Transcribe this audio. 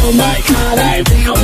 Oh my god, I think